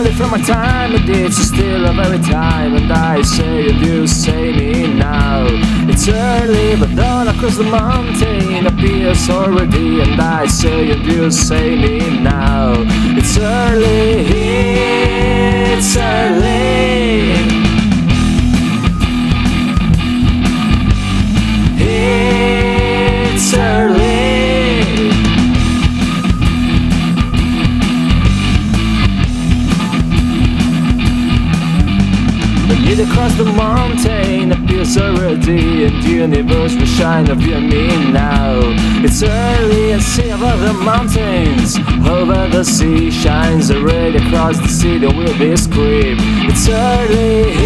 Early from my time, and it's still a very time, and I say and you say me now. It's early, but dawn across the mountain appears already, and I say and you say me now. It's early, it's early. The need across the mountain appears already And the universe will shine of you me now. It's early and sea above the mountains Over the sea shines already across the city will be scream. It's early